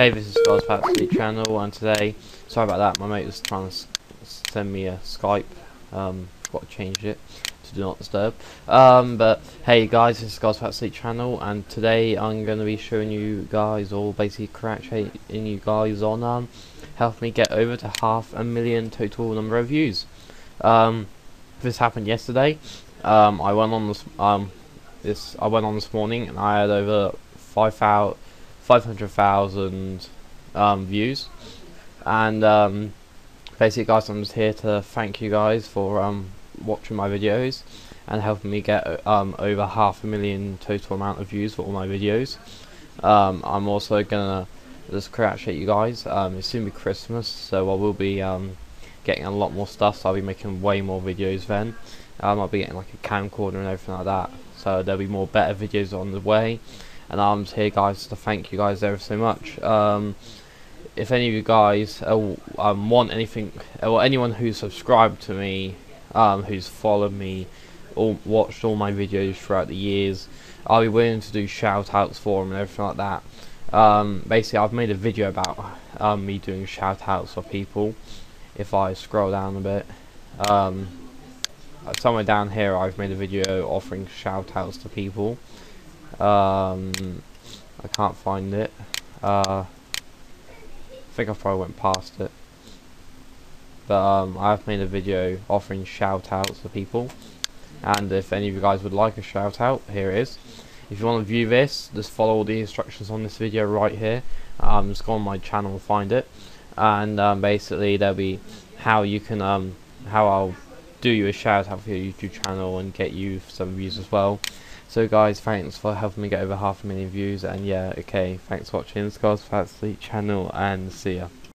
Hey, this is Skullz Elite channel, and today, sorry about that, my mate was trying to send me a Skype, um, got to change it to do not disturb. Um, but hey guys, this is Skullz Elite channel, and today I'm going to be showing you guys, or basically congratulating you guys on, um, helping me get over to half a million total number of views. Um, this happened yesterday. Um, I went on this, um, this, I went on this morning, and I had over 5,000 500,000 um, views. And um, basically, guys, I'm just here to thank you guys for um, watching my videos and helping me get um, over half a million total amount of views for all my videos. Um, I'm also gonna just congratulate you guys. Um, it's soon be Christmas, so I will be um, getting a lot more stuff. So I'll be making way more videos then. I'll be getting like a camcorder and everything like that. So there'll be more better videos on the way and I'm here guys to thank you guys ever so much. Um, if any of you guys uh, um, want anything or anyone who's subscribed to me um, who's followed me or watched all my videos throughout the years I'll be willing to do shout outs for them and everything like that. Um, basically I've made a video about um, me doing shout outs for people if I scroll down a bit. Um, somewhere down here I've made a video offering shout outs to people um, I can't find it. Uh, I think I probably went past it. But um, I've made a video offering shout outs to people. And if any of you guys would like a shout out, here it is. If you want to view this, just follow all the instructions on this video right here. Um, just go on my channel and find it. And um, basically there'll be how you can, um, how I'll do you a shout out for your YouTube channel and get you some views as well. So guys, thanks for helping me get over half a million views, and yeah, okay, thanks for watching Fat Sleep channel, and see ya.